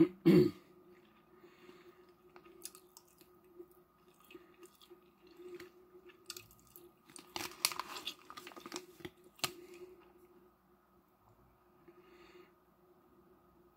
mm